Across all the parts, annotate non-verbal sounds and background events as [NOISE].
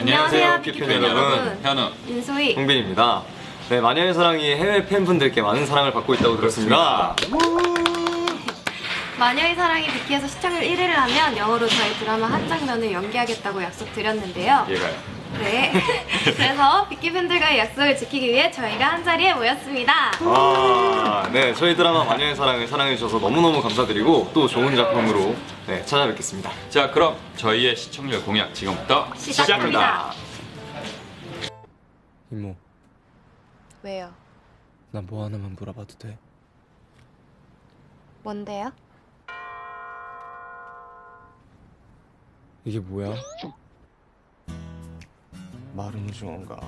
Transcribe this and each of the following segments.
안녕하세요, 피피 피피팬 여러분. 현우. 윤소희. 홍빈입니다. 네, 마녀의 사랑이 해외 팬분들께 많은 사랑을 받고 있다고 들었습니다. [LAUGHS] 마녀의 사랑이 비키에서 시청률 1위를 하면 영어로 저희 드라마 한 장면을 연기하겠다고 약속드렸는데요. 얘가요. 네. [LAUGHS] 그래서 비키 팬들과의 약속을 지키기 위해 저희가 한 자리에 모였습니다. 아, 네, 저희 드라마 마녀의 사랑을 사랑해주셔서 너무너무 감사드리고 또 좋은 작품으로 네, 찾아뵙겠습니다. 자, 그럼 저희의 시청률 공약 지금부터 시작합니다. 이모, 왜요? 나 뭐 하나만 물어봐도 돼? 뭔데요? 이게 뭐야? 오징어인가?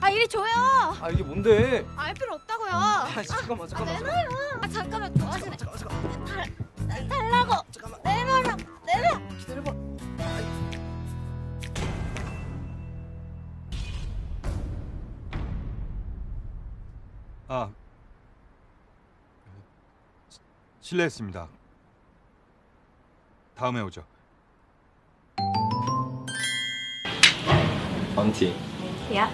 아 이리 줘요. 아 이게 뭔데? 알 필요 없다고요. 아 잠깐만 잠깐만. 내놔요. 아 잠깐만 좋아하시네. 달, 달라고. 내놔라. 내놔. 기다려봐. 아 시- 실례했습니다. 다음에 오죠. Auntie, Yeah.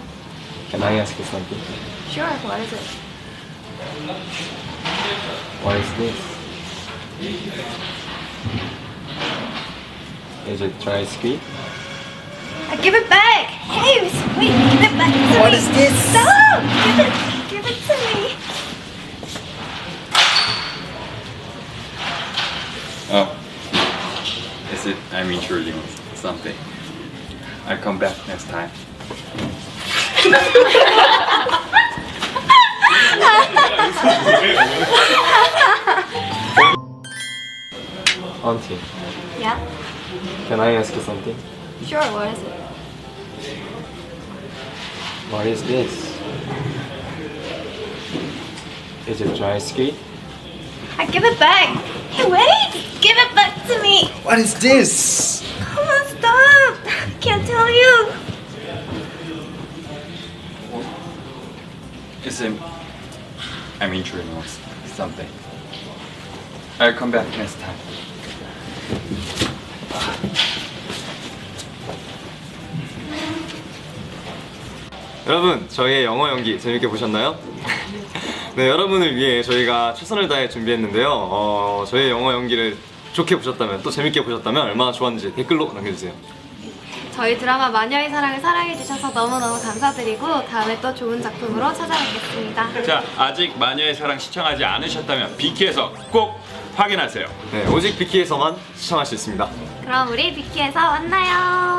can I ask you something? Sure. What is it? What is this? Is it dry squid? I give it back. Hey, wait, give it back to What me. is this? Stop! Give it, give it to me. Oh. Is it I'm intruding something? I'll come back next time. Auntie, Yeah. can I ask you something? Sure. What is it? What is this? Is it dry squid? I give it back. Hey, wait! Give it back to me. What is this? Is it I'm intruding something? I'll come back next time. 여러분, 저희의 영어 연기 재밌게 보셨나요? [LAUGHS] 네, 여러분을 위해 저희가 최선을 다해 준비했는데요. 어, 저희의 영어 연기를 좋게 보셨다면, 또 재밌게 보셨다면 얼마나 좋았는지 댓글로 남겨주세요. 저희 드라마 마녀의 사랑을 사랑해주셔서 너무너무 감사드리고 다음에 또 좋은 작품으로 찾아뵙겠습니다. 자, 아직 마녀의 사랑 시청하지 않으셨다면 비키에서 꼭 확인하세요. 네, 오직 비키에서만 시청할 수 있습니다. 그럼 우리 비키에서 만나요.